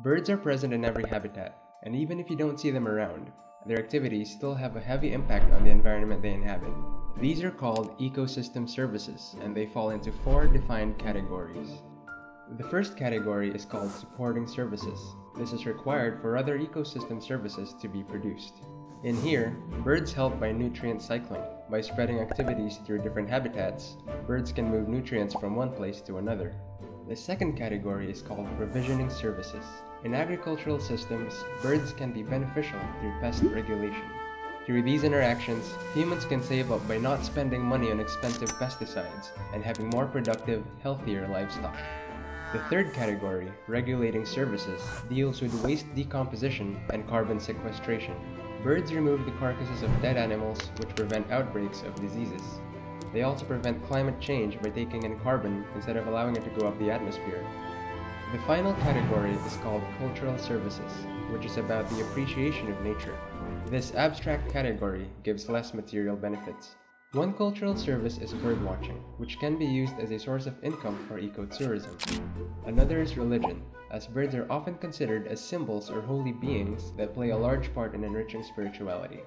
Birds are present in every habitat, and even if you don't see them around, their activities still have a heavy impact on the environment they inhabit. These are called ecosystem services, and they fall into four defined categories. The first category is called supporting services. This is required for other ecosystem services to be produced. In here, birds help by nutrient cycling. By spreading activities through different habitats, birds can move nutrients from one place to another. The second category is called provisioning services. In agricultural systems, birds can be beneficial through pest regulation. Through these interactions, humans can save up by not spending money on expensive pesticides and having more productive, healthier livestock. The third category, regulating services, deals with waste decomposition and carbon sequestration. Birds remove the carcasses of dead animals which prevent outbreaks of diseases. They also prevent climate change by taking in carbon instead of allowing it to go up the atmosphere. The final category is called cultural services, which is about the appreciation of nature. This abstract category gives less material benefits. One cultural service is birdwatching, which can be used as a source of income for ecotourism. Another is religion, as birds are often considered as symbols or holy beings that play a large part in enriching spirituality.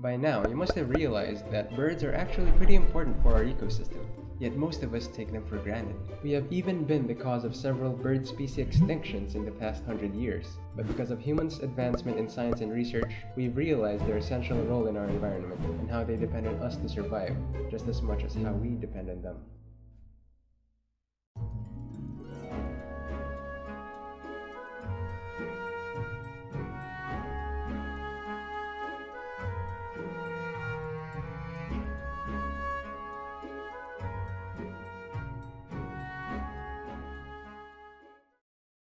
By now, you must have realized that birds are actually pretty important for our ecosystem, yet most of us take them for granted. We have even been the cause of several bird species extinctions in the past hundred years, but because of humans' advancement in science and research, we've realized their essential role in our environment and how they depend on us to survive, just as much as how we depend on them.